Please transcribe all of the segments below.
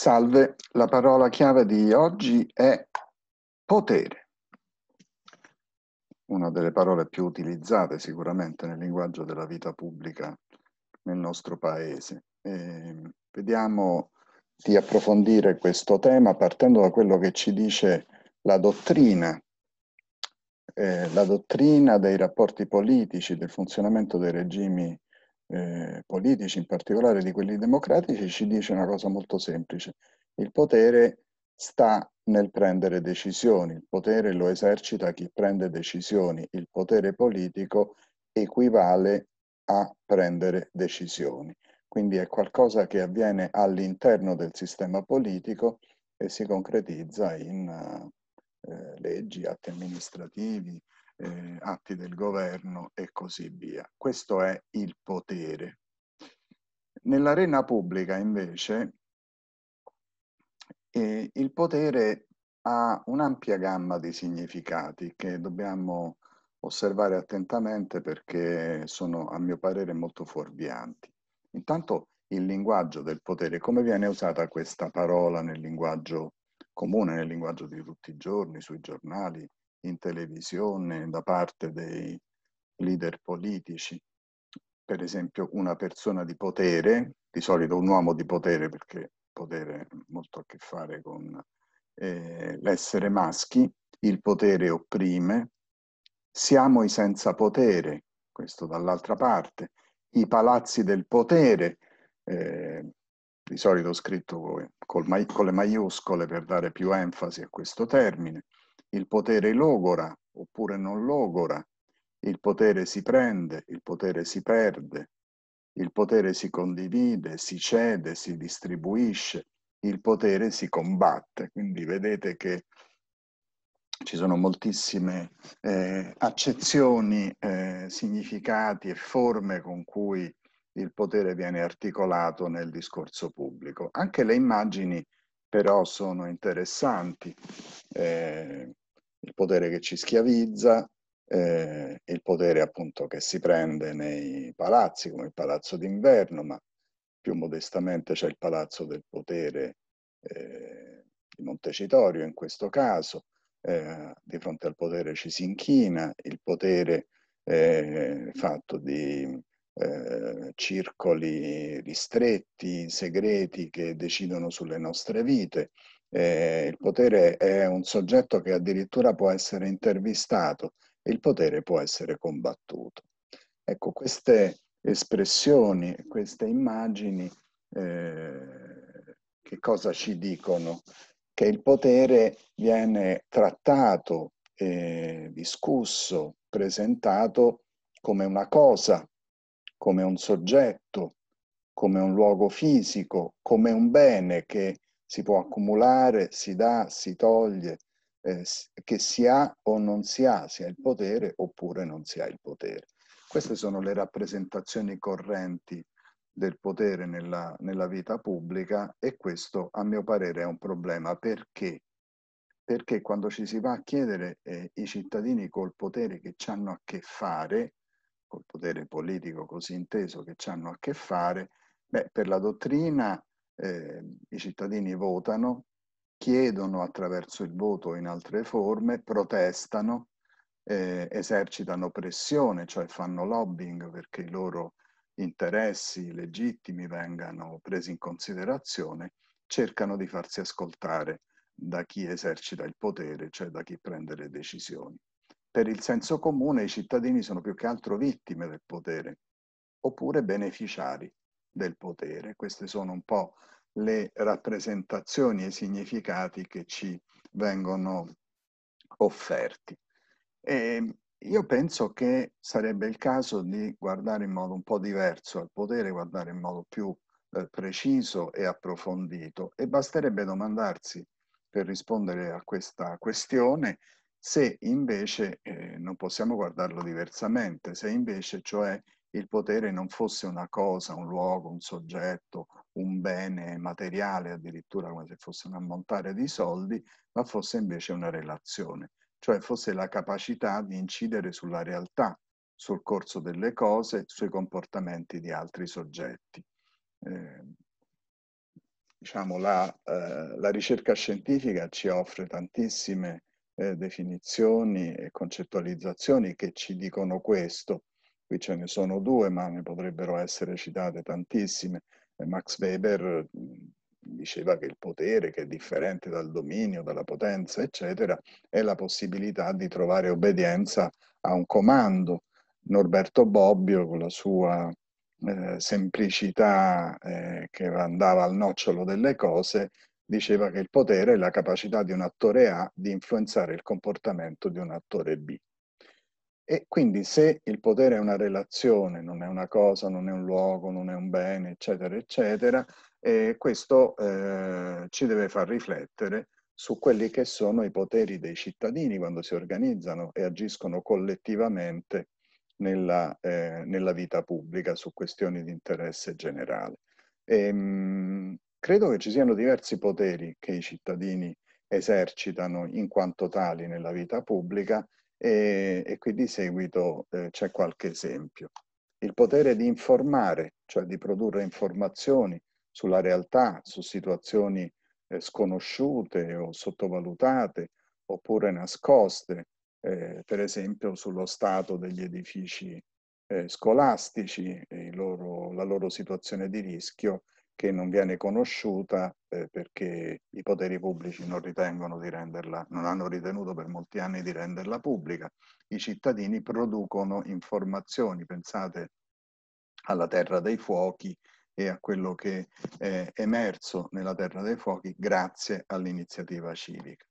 Salve, la parola chiave di oggi è potere. Una delle parole più utilizzate sicuramente nel linguaggio della vita pubblica nel nostro paese. E vediamo di approfondire questo tema partendo da quello che ci dice la dottrina, eh, la dottrina dei rapporti politici, del funzionamento dei regimi eh, politici, in particolare di quelli democratici, ci dice una cosa molto semplice. Il potere sta nel prendere decisioni, il potere lo esercita chi prende decisioni, il potere politico equivale a prendere decisioni. Quindi è qualcosa che avviene all'interno del sistema politico e si concretizza in eh, leggi, atti amministrativi, eh, atti del governo e così via. Questo è il potere. Nell'arena pubblica invece eh, il potere ha un'ampia gamma di significati che dobbiamo osservare attentamente perché sono a mio parere molto fuorvianti. Intanto il linguaggio del potere, come viene usata questa parola nel linguaggio comune, nel linguaggio di tutti i giorni, sui giornali, in televisione da parte dei leader politici. Per esempio una persona di potere, di solito un uomo di potere perché potere ha molto a che fare con eh, l'essere maschi, il potere opprime, siamo i senza potere, questo dall'altra parte, i palazzi del potere, eh, di solito scritto con le maiuscole per dare più enfasi a questo termine, il potere logora oppure non logora, il potere si prende, il potere si perde, il potere si condivide, si cede, si distribuisce, il potere si combatte. Quindi vedete che ci sono moltissime eh, accezioni, eh, significati e forme con cui il potere viene articolato nel discorso pubblico. Anche le immagini però sono interessanti. Eh, il potere che ci schiavizza, eh, il potere appunto che si prende nei palazzi, come il palazzo d'inverno, ma più modestamente c'è il palazzo del potere eh, di Montecitorio in questo caso, eh, di fronte al potere ci si inchina, il potere eh, fatto di eh, circoli ristretti, segreti che decidono sulle nostre vite, eh, il potere è un soggetto che addirittura può essere intervistato e il potere può essere combattuto. Ecco, queste espressioni, queste immagini, eh, che cosa ci dicono? Che il potere viene trattato, eh, discusso, presentato come una cosa, come un soggetto, come un luogo fisico, come un bene che si può accumulare, si dà, si toglie, eh, che si ha o non si ha, si ha il potere oppure non si ha il potere. Queste sono le rappresentazioni correnti del potere nella, nella vita pubblica e questo a mio parere è un problema perché? Perché quando ci si va a chiedere eh, i cittadini col potere che ci hanno a che fare, col potere politico così inteso che ci hanno a che fare, beh, per la dottrina eh, i cittadini votano, chiedono attraverso il voto in altre forme, protestano, eh, esercitano pressione, cioè fanno lobbying perché i loro interessi legittimi vengano presi in considerazione, cercano di farsi ascoltare da chi esercita il potere, cioè da chi prende le decisioni. Per il senso comune i cittadini sono più che altro vittime del potere, oppure beneficiari del potere. Queste sono un po' le rappresentazioni e i significati che ci vengono offerti. E io penso che sarebbe il caso di guardare in modo un po' diverso al potere, guardare in modo più eh, preciso e approfondito e basterebbe domandarsi per rispondere a questa questione se invece eh, non possiamo guardarlo diversamente, se invece cioè il potere non fosse una cosa, un luogo, un soggetto, un bene materiale, addirittura come se fosse un ammontare di soldi, ma fosse invece una relazione, cioè fosse la capacità di incidere sulla realtà, sul corso delle cose, sui comportamenti di altri soggetti. Eh, diciamo, la, eh, la, ricerca scientifica ci offre tantissime eh, definizioni e concettualizzazioni che ci dicono questo. Qui ce ne sono due, ma ne potrebbero essere citate tantissime. Max Weber diceva che il potere, che è differente dal dominio, dalla potenza, eccetera, è la possibilità di trovare obbedienza a un comando. Norberto Bobbio, con la sua eh, semplicità eh, che andava al nocciolo delle cose, diceva che il potere è la capacità di un attore A di influenzare il comportamento di un attore B. E quindi se il potere è una relazione, non è una cosa, non è un luogo, non è un bene, eccetera, eccetera, e questo eh, ci deve far riflettere su quelli che sono i poteri dei cittadini quando si organizzano e agiscono collettivamente nella, eh, nella vita pubblica su questioni di interesse generale. E, ehm, credo che ci siano diversi poteri che i cittadini esercitano in quanto tali nella vita pubblica e, e qui di seguito eh, c'è qualche esempio. Il potere di informare, cioè di produrre informazioni sulla realtà, su situazioni eh, sconosciute o sottovalutate oppure nascoste, eh, per esempio sullo stato degli edifici eh, scolastici, loro, la loro situazione di rischio che non viene conosciuta eh, perché i poteri pubblici non ritengono di renderla, non hanno ritenuto per molti anni di renderla pubblica. I cittadini producono informazioni, pensate alla terra dei fuochi, e a quello che è emerso nella Terra dei Fuochi grazie all'iniziativa civica.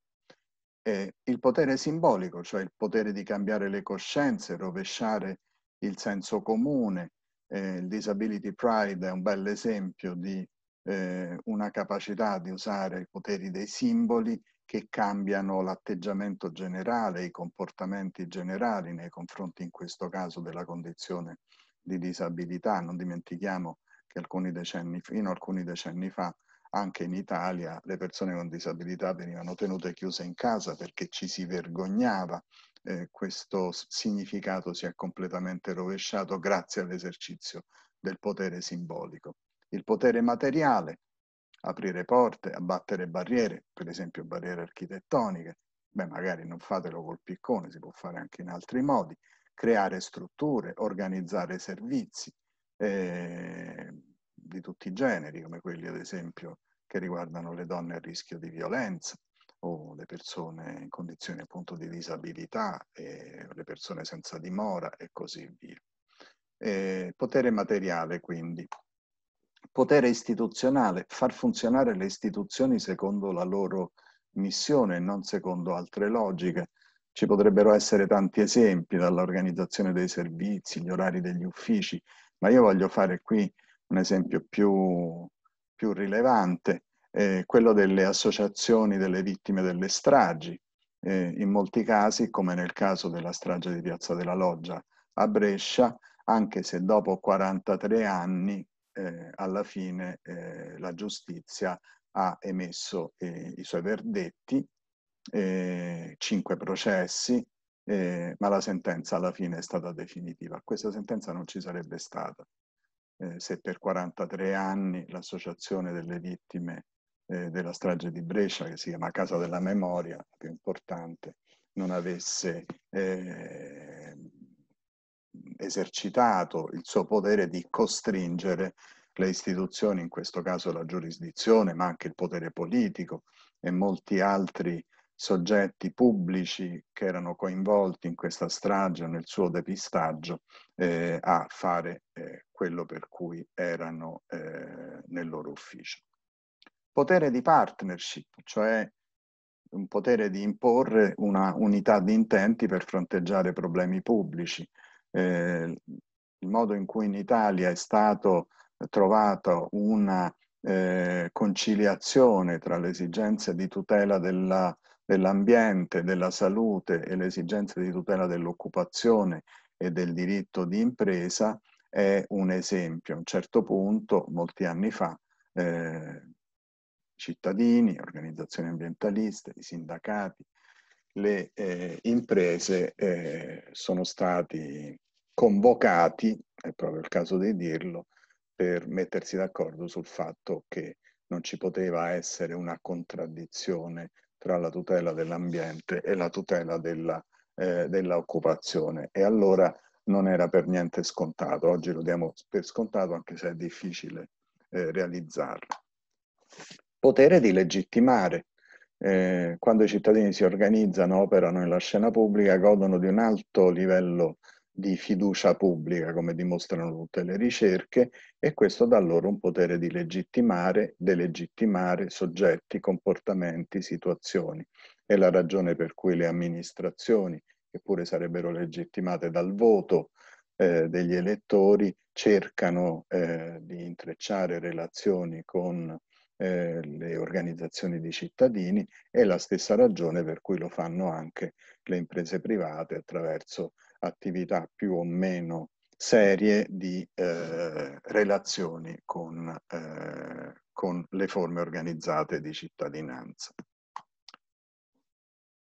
E il potere simbolico, cioè il potere di cambiare le coscienze, rovesciare il senso comune, eh, il Disability Pride è un bel esempio di eh, una capacità di usare i poteri dei simboli che cambiano l'atteggiamento generale, i comportamenti generali nei confronti in questo caso della condizione di disabilità. Non dimentichiamo che alcuni decenni, fino a alcuni decenni fa anche in Italia le persone con disabilità venivano tenute chiuse in casa perché ci si vergognava. Eh, questo significato si è completamente rovesciato grazie all'esercizio del potere simbolico. Il potere materiale, aprire porte, abbattere barriere, per esempio barriere architettoniche, beh magari non fatelo col piccone, si può fare anche in altri modi, creare strutture, organizzare servizi, eh, di tutti i generi, come quelli ad esempio che riguardano le donne a rischio di violenza o le persone in condizioni appunto di disabilità, e le persone senza dimora e così via. Eh, potere materiale quindi. Potere istituzionale, far funzionare le istituzioni secondo la loro missione e non secondo altre logiche. Ci potrebbero essere tanti esempi, dall'organizzazione dei servizi, gli orari degli uffici, ma io voglio fare qui un esempio più, più rilevante, eh, quello delle associazioni delle vittime delle stragi. Eh, in molti casi, come nel caso della strage di Piazza della Loggia a Brescia, anche se dopo 43 anni eh, alla fine eh, la giustizia ha emesso eh, i suoi verdetti, eh, cinque processi, ma la sentenza alla fine è stata definitiva. Questa sentenza non ci sarebbe stata eh, se per 43 anni l'associazione delle vittime eh, della strage di Brescia, che si chiama Casa della Memoria, la più importante, non avesse eh, esercitato il suo potere di costringere le istituzioni, in questo caso la giurisdizione, ma anche il potere politico e molti altri soggetti pubblici che erano coinvolti in questa strage nel suo depistaggio eh, a fare eh, quello per cui erano eh, nel loro ufficio. Potere di partnership, cioè un potere di imporre una unità di intenti per fronteggiare problemi pubblici. Eh, il modo in cui in Italia è stato trovato una eh, conciliazione tra le esigenze di tutela della dell'ambiente, della salute e le esigenze di tutela dell'occupazione e del diritto di impresa è un esempio. A un certo punto, molti anni fa, eh, cittadini, organizzazioni ambientaliste, i sindacati, le eh, imprese eh, sono stati convocati, è proprio il caso di dirlo, per mettersi d'accordo sul fatto che non ci poteva essere una contraddizione tra la tutela dell'ambiente e la tutela della, eh, dell'occupazione e allora non era per niente scontato. Oggi lo diamo per scontato anche se è difficile eh, realizzarlo. Potere di legittimare. Eh, quando i cittadini si organizzano, operano nella scena pubblica, godono di un alto livello di fiducia pubblica, come dimostrano tutte le ricerche, e questo dà loro un potere di legittimare, delegittimare soggetti, comportamenti, situazioni. È la ragione per cui le amministrazioni, che pure sarebbero legittimate dal voto eh, degli elettori, cercano eh, di intrecciare relazioni con eh, le organizzazioni di cittadini, è la stessa ragione per cui lo fanno anche le imprese private attraverso attività più o meno serie di eh, relazioni con, eh, con le forme organizzate di cittadinanza.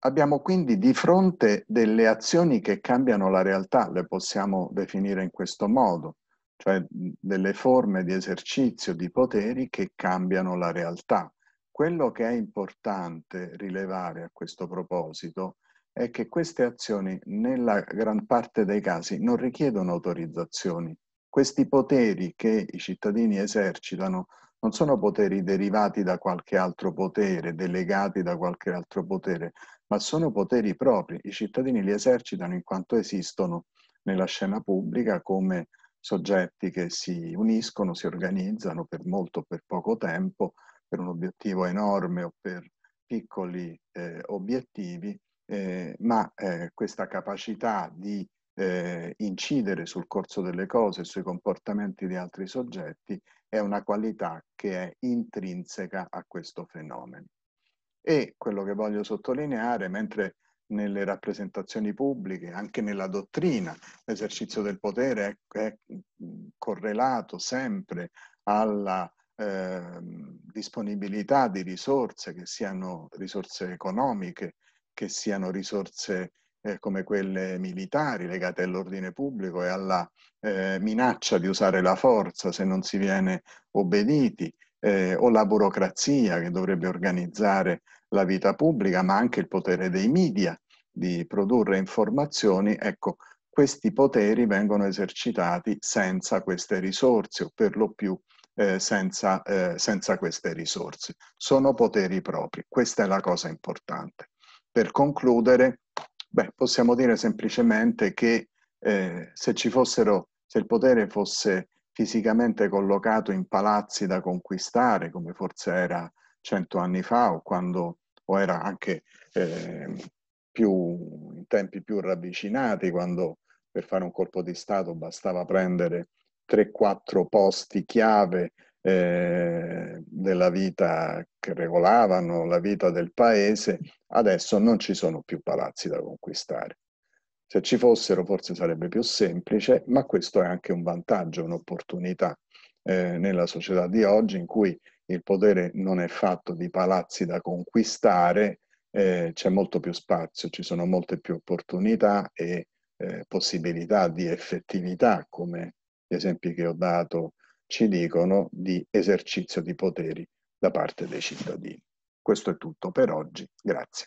Abbiamo quindi di fronte delle azioni che cambiano la realtà, le possiamo definire in questo modo, cioè delle forme di esercizio di poteri che cambiano la realtà. Quello che è importante rilevare a questo proposito è che queste azioni nella gran parte dei casi non richiedono autorizzazioni. Questi poteri che i cittadini esercitano non sono poteri derivati da qualche altro potere, delegati da qualche altro potere, ma sono poteri propri. I cittadini li esercitano in quanto esistono nella scena pubblica come soggetti che si uniscono, si organizzano per molto o per poco tempo, per un obiettivo enorme o per piccoli eh, obiettivi eh, ma eh, questa capacità di eh, incidere sul corso delle cose, sui comportamenti di altri soggetti, è una qualità che è intrinseca a questo fenomeno. E quello che voglio sottolineare, mentre nelle rappresentazioni pubbliche, anche nella dottrina, l'esercizio del potere è, è correlato sempre alla eh, disponibilità di risorse, che siano risorse economiche, che siano risorse eh, come quelle militari legate all'ordine pubblico e alla eh, minaccia di usare la forza se non si viene obbediti, eh, o la burocrazia che dovrebbe organizzare la vita pubblica, ma anche il potere dei media di produrre informazioni, ecco, questi poteri vengono esercitati senza queste risorse o per lo più eh, senza, eh, senza queste risorse. Sono poteri propri, questa è la cosa importante. Per concludere, beh, possiamo dire semplicemente che eh, se ci fossero, se il potere fosse fisicamente collocato in palazzi da conquistare, come forse era cento anni fa o quando o era anche eh, più, in tempi più ravvicinati, quando per fare un colpo di Stato bastava prendere 3-4 posti chiave eh, della vita che regolavano la vita del paese, adesso non ci sono più palazzi da conquistare. Se ci fossero forse sarebbe più semplice, ma questo è anche un vantaggio, un'opportunità eh, nella società di oggi in cui il potere non è fatto di palazzi da conquistare, eh, c'è molto più spazio, ci sono molte più opportunità e eh, possibilità di effettività, come gli esempi che ho dato ci dicono di esercizio di poteri da parte dei cittadini. Questo è tutto per oggi. Grazie.